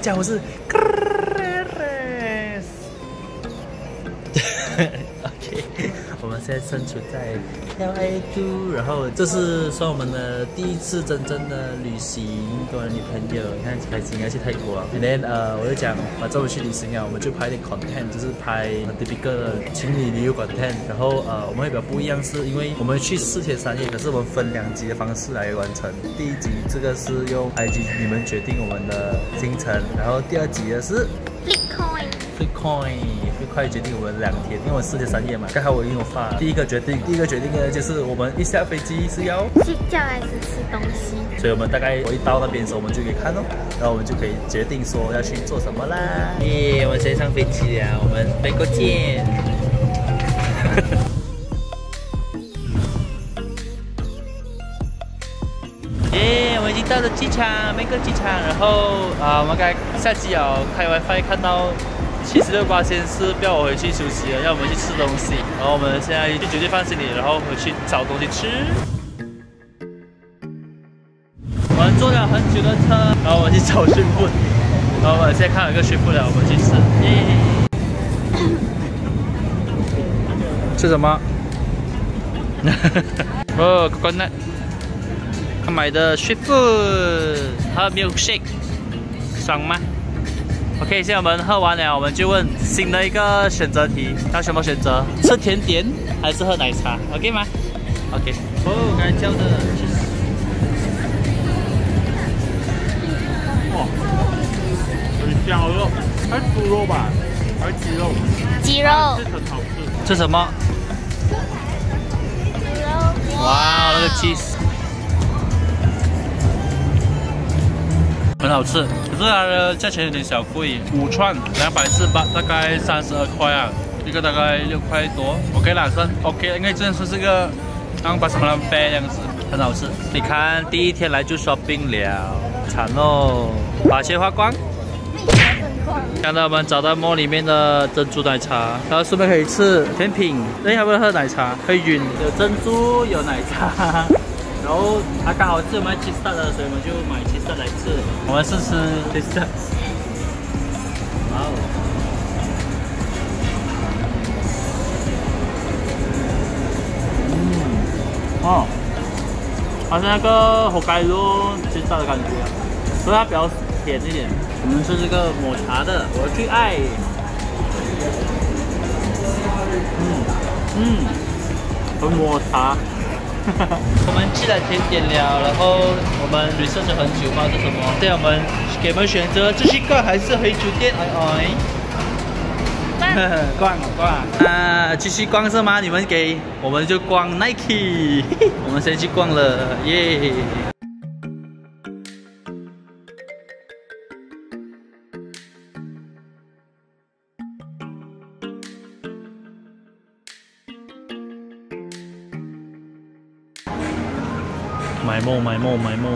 家伙是。现在身处在 LA 都，然后这是算我们的第一次真正的旅行，跟我的女朋友，你看开心，应该去泰国。And then 呃，我就讲，我们去旅行啊，我们就拍点 content，就是拍很 typical 的情侣旅游 content。然后呃，我们会比较不一样，是因为我们去四天三夜，可是我们分两集的方式来完成。第一集这个是用 IG 你们决定我们的行程，然后第二集的是 Bitcoin。快决定我们两天，因为我四天三夜嘛。刚好我已经有发第一个决定，第一个决定呢就是我们一下飞机是要睡觉还是吃东西。所以我们大概我一到那边的时候，我们就可以看哦，然后我们就可以决定说要去做什么啦。耶，我们先上飞机啊，我们美国见。耶，我已经到了机场，美国机场，然后啊，我们刚下机哦，开 WiFi 看到。七十六八先是不要我回去休息了，要我们去吃东西。然后我们现在去酒店放行李，然后回去找东西吃。我们坐了很久的车，然后我们去找师傅。然后我们现在看到一个师傅了，我们去吃。吃什么？哦，关了。他买的师傅还有 milkshake，爽吗？OK，现在我们喝完了，我们就问新的一个选择题，要什么选择？吃甜点还是喝奶茶？OK 吗？OK。哦，刚才叫的。哇，很香肉，还是猪肉吧？还是鸡肉？鸡肉。这很好吃。这什么？鸡肉。哇，那个 cheese。很好吃，可是它的价钱有点小贵，五串两百四八，大概三十二块啊，一个大概六块多。OK 啦，算 OK，应该这样说是个刚把什么杯这样子，很好吃。你看第一天来就 shopping 了，惨哦，把钱花光。看到我们找到 mall 里面的珍珠奶茶，然后顺便可以吃甜品。那要不要喝奶茶？会晕。有珍珠，有奶茶。然后它刚好是卖 cheese 的，所以我们就买 cheese 来吃。我们试试 cheese。哇哦！嗯，哦，好像那个火盖肉 cheese 的感觉，所以它比较甜一点。我们吃这个抹茶的，我的最爱。嗯嗯，很抹茶。我们去了甜点了，然后我们 research 很久，不知道是什么。现在我们给我们选择继续逛还是回酒店？哎哎，逛 逛啊，继续逛是吗？你们给，我们就逛 Nike。我们先去逛了，耶。买梦买梦买梦，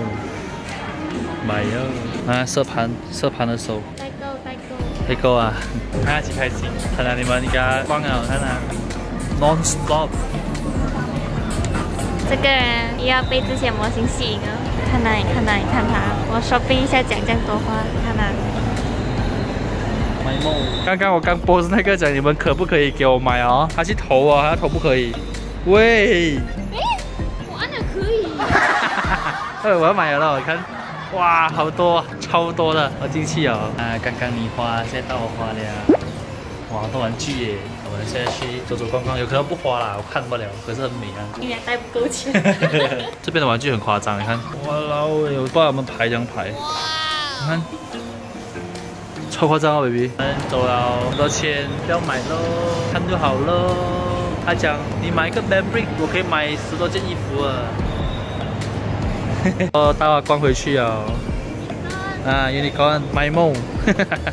买哟！啊，射盘射盘的手，代购代购，代购啊！看起开心，看到你们应该逛了，看啊，non stop。这个人又要被这些模型吸引了，看哪里看哪里看他，我 shopping 一下讲这样多话，看哪。买梦，刚刚我刚播的那个讲你们可不可以给我买哦？他去投啊，他投不可以。喂。呃，我 要买了，我看，哇，好多，超多的，我进去哦。啊，刚刚你花，现在到我花了。哇，好多玩具耶！我们现在去走走逛逛，有可能不花啦，我看不了，可是很美啊。应该带不够钱。这边的玩具很夸张，你看，哇老伟，我帮他们排张排。你看，超夸张啊，baby。我们走了很多钱，不要买喽，看就好喽。他讲，你买一个 b a b r i c k 我可以买十多件衣服啊。哦，带我逛回去哦。啊，Unicorn 买梦。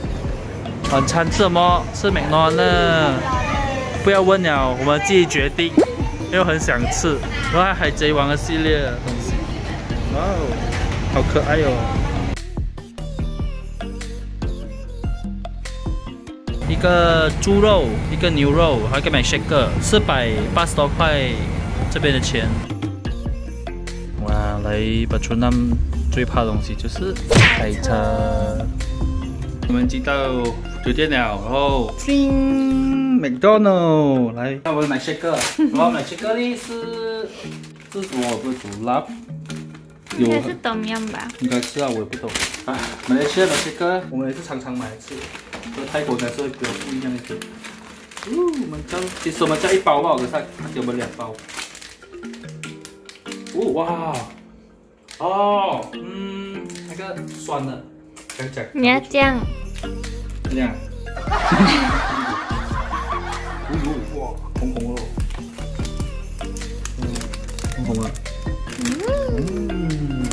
晚餐吃什么？吃美诺呢？不要问了，我们自己决定。因为很想吃，然后海贼王的系列的东西。哇哦，好可爱哦。一个猪肉，一个牛肉，还可以买 shake，四百八十多块这边的钱。来，把春南最怕的东西就是开车。我们进到酒店了，然后，McDonald 来，那我们买 shake，然后买 shake 呢是是什么？我不懂啦。应该是冬阴吧？应该是啊，我也不懂。啊，马来西亚的 shake 我们也是常常买一次，和泰国的是会比较不一样一点。哦，我们叫，其实我们叫一包吧，可是他给我们两包。哦哇，哦，嗯，那个酸的，讲讲。你要这样。这样。哦呦哇，红红了。嗯，红红了。嗯。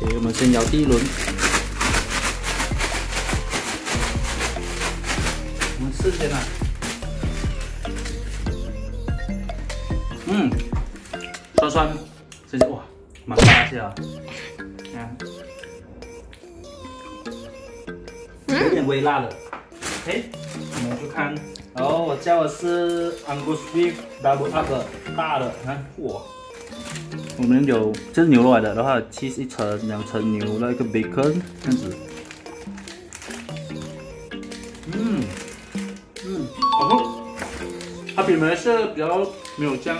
OK，我们先摇第一轮。我们试先啊。嗯。酸酸，蛮大气啊。嗯。有点微辣的，OK，我们就看。然后我叫的是 Angus beef double up 大的，看哇。我们有这是牛肉来的，然后 cheese 一层，两层牛，那个 bacon 这样子。嗯嗯，然后它比来是比较没有这样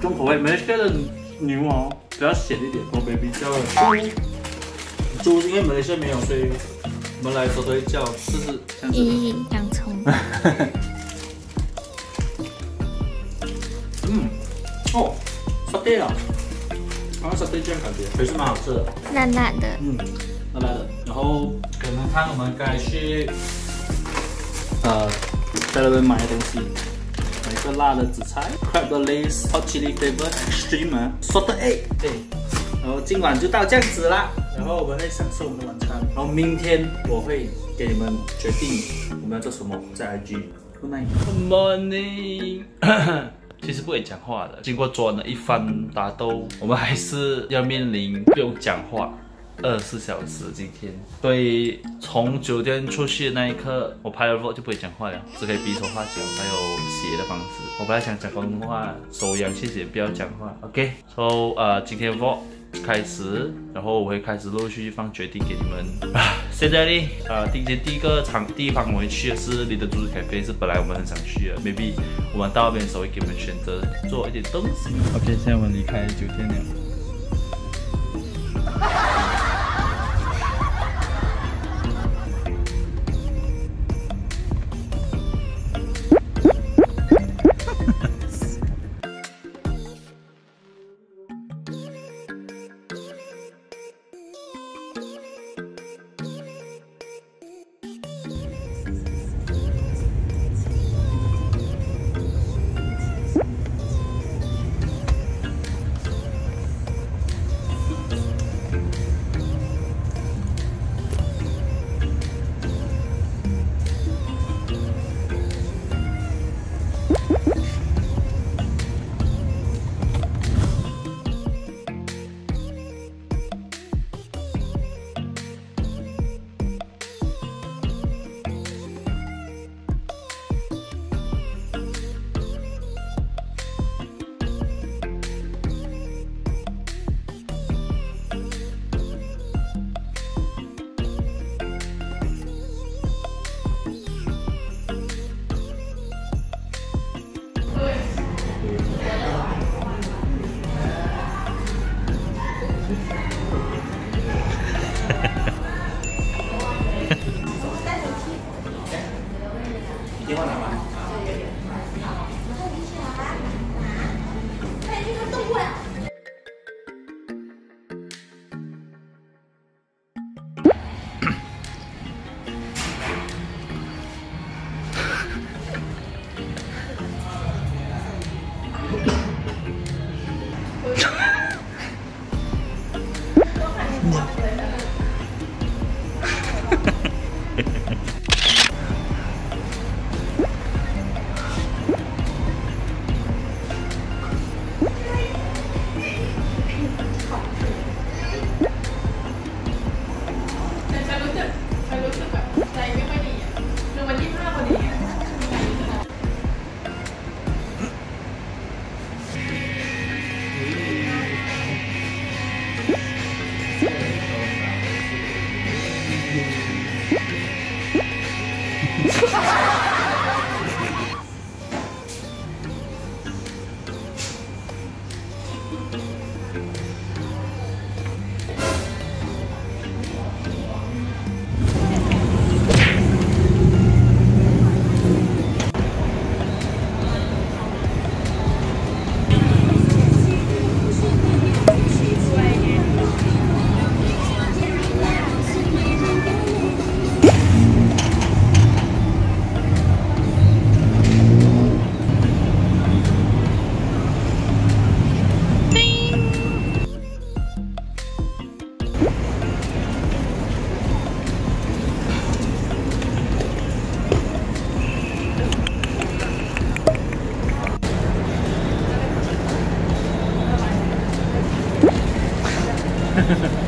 重口味，来西亚的牛哦比较咸一点，口味比较猪，猪因为马来西亚没有，所以。我们来说都会叫，试试这样子。咦，洋葱。嗯，哦，沙爹啊，好像沙爹这样感觉，还是蛮好吃的。辣辣的。嗯，辣辣的。然后可能看我们该去，呃，在那边买东西，买一个辣的紫菜，crab lace hot chili flavor extreme 啊，salted egg，对。然后今晚就到这样子啦。然后我们会享受我们的晚餐，然后明天我会给你们决定我们要做什么，在 IG。Good night. Good morning. 其实不会讲话的，经过昨晚的一番打斗，我们还是要面临不用讲话二十四小时。今天，所以从酒店出去的那一刻，我拍了 vlog 就不会讲话了，只可以比手画脚，还有写的方式。我本来想讲广东话，手扬谢谢，不要讲话。OK，So 呃，今天 vlog。开始，然后我会开始陆陆续续放决定给你们。啊，现在呢，呃，今天第一个场地方我们去的是你的主子咖啡，是本来我们很想去的，maybe 我们到那边的时候会给你们选择做一点东西。OK，现在我们离开酒店了。Mm-hmm.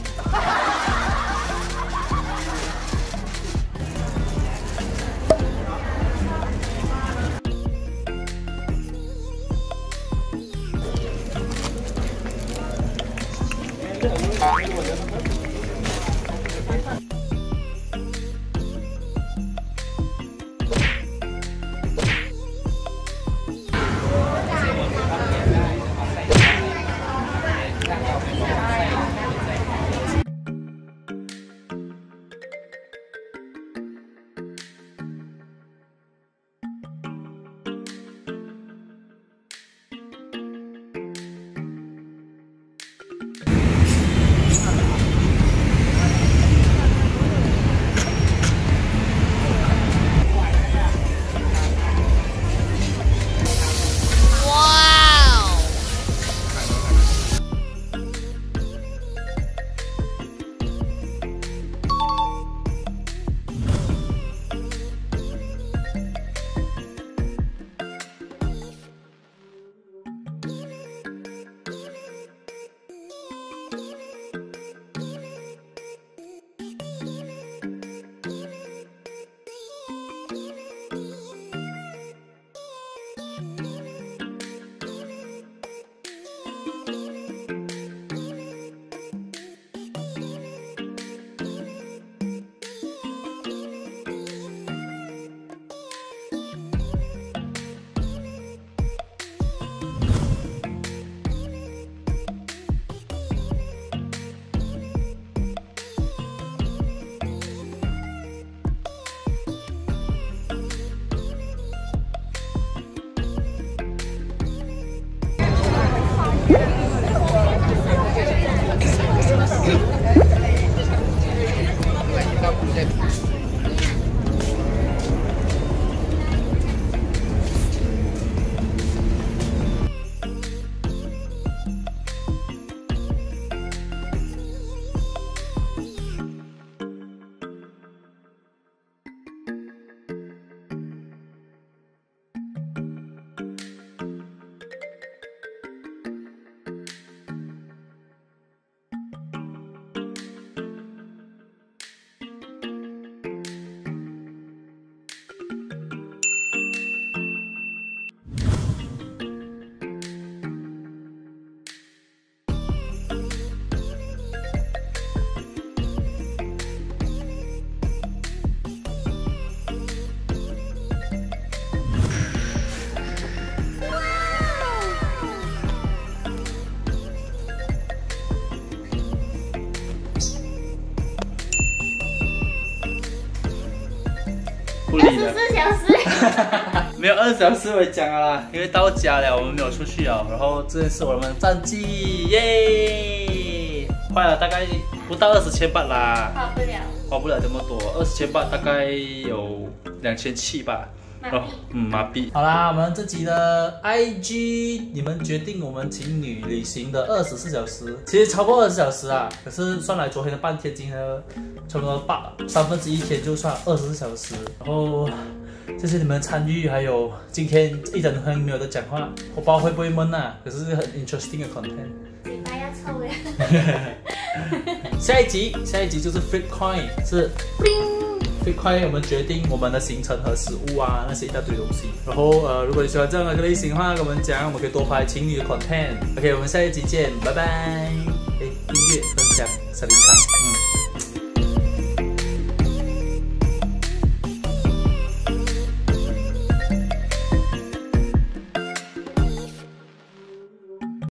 有二十小时我讲了啦，因为到家了，我们没有出去啊。然后这是我们战绩，耶！花了大概不到二十千八啦，花不了。花不了这么多，二十千八大概有两千七吧。哦，嗯，麻痹。好啦，我们这集的 IG，你们决定我们情侣旅行的二十四小时，其实超过二十小时啊，可是算来昨天的半天，今天差不多八三分之一天就算二十四小时，然后谢谢你们参与，还有今天一整天没有在讲话，我不知道会不会闷啊，可是很 interesting 的 content。嘴巴要臭呀。下一集，下一集就是 Flip Coin，是 Flip Coin，我们决定我们的行程和食物啊，那些一大堆东西。然后呃，如果你喜欢这样的类型的话，跟我们讲，我们可以多拍情侣的 content。OK，我们下一集见，拜拜。哎，订阅、分享、小铃铛，嗯。